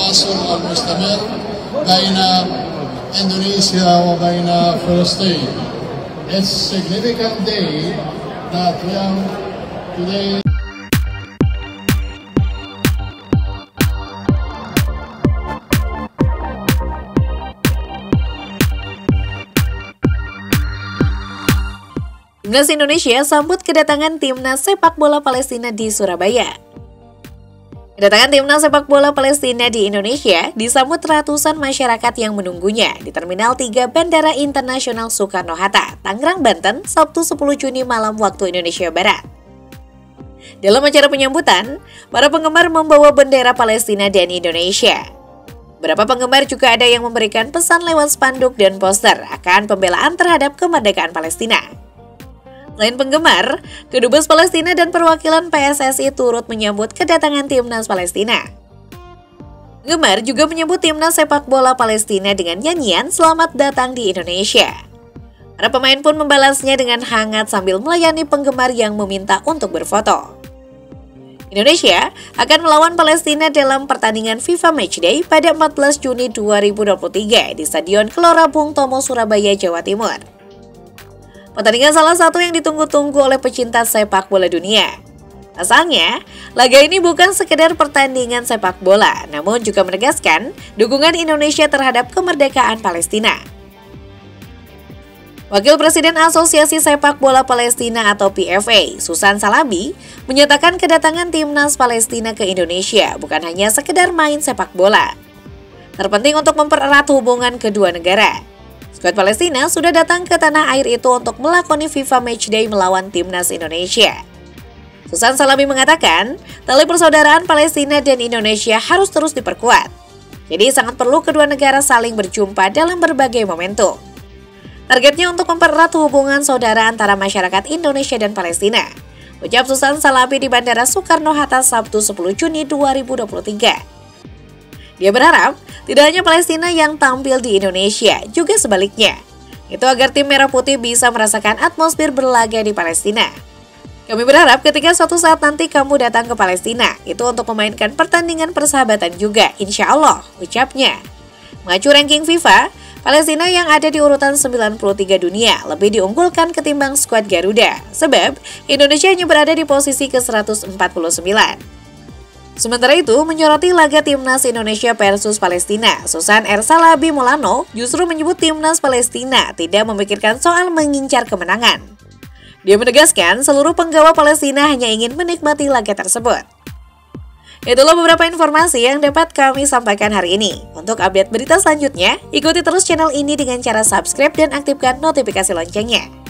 التواصل المستمر بين إندونيسيا وبين فلسطين. It's a significant day that we are today Timnas Indonesia sambut kedatangan timnas sepak bola Palestina di Surabaya. Kedatangan timnas sepak bola Palestina di Indonesia disambut ratusan masyarakat yang menunggunya di Terminal 3 Bandara Internasional Soekarno-Hatta, Tangerang, Banten, Sabtu 10 Juni malam waktu Indonesia Barat. Dalam acara penyambutan, para penggemar membawa bendera Palestina dan Indonesia. Beberapa penggemar juga ada yang memberikan pesan lewat spanduk dan poster akan pembelaan terhadap kemerdekaan Palestina. Selain penggemar, kedubes Palestina dan perwakilan PSSI turut menyambut kedatangan timnas Palestina. Gemar juga menyebut timnas sepak bola Palestina dengan nyanyian selamat datang di Indonesia. Para pemain pun membalasnya dengan hangat sambil melayani penggemar yang meminta untuk berfoto. Indonesia akan melawan Palestina dalam pertandingan FIFA Matchday pada 14 Juni 2023 di Stadion Gelora Bung Tomo, Surabaya, Jawa Timur. Pertandingan salah satu yang ditunggu-tunggu oleh pecinta sepak bola dunia. Asalnya, laga ini bukan sekedar pertandingan sepak bola, namun juga menegaskan dukungan Indonesia terhadap kemerdekaan Palestina. Wakil Presiden Asosiasi Sepak Bola Palestina atau PFA, Susan Salabi, menyatakan kedatangan timnas Palestina ke Indonesia bukan hanya sekedar main sepak bola. Terpenting untuk mempererat hubungan kedua negara. Skuad Palestina sudah datang ke tanah air itu untuk melakoni FIFA Matchday melawan timnas Indonesia. Susan Salami mengatakan, tali persaudaraan Palestina dan Indonesia harus terus diperkuat. Jadi sangat perlu kedua negara saling berjumpa dalam berbagai momentum. Targetnya untuk mempererat hubungan saudara antara masyarakat Indonesia dan Palestina. Ucap Susan Salabi di Bandara Soekarno-Hatta Sabtu 10 Juni 2023. Dia berharap tidak hanya Palestina yang tampil di Indonesia, juga sebaliknya. Itu agar tim Merah Putih bisa merasakan atmosfer berlaga di Palestina. Kami berharap ketika suatu saat nanti kamu datang ke Palestina, itu untuk memainkan pertandingan persahabatan juga, insya Allah, ucapnya. Mengacu ranking FIFA, Palestina yang ada di urutan 93 dunia lebih diunggulkan ketimbang skuad Garuda, sebab Indonesia hanya berada di posisi ke-149. Sementara itu, menyoroti laga timnas Indonesia versus Palestina, Susan Ersalabi Mulano justru menyebut timnas Palestina tidak memikirkan soal mengincar kemenangan. Dia menegaskan seluruh penggawa Palestina hanya ingin menikmati laga tersebut. Itulah beberapa informasi yang dapat kami sampaikan hari ini. Untuk update berita selanjutnya, ikuti terus channel ini dengan cara subscribe dan aktifkan notifikasi loncengnya.